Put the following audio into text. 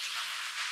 body number.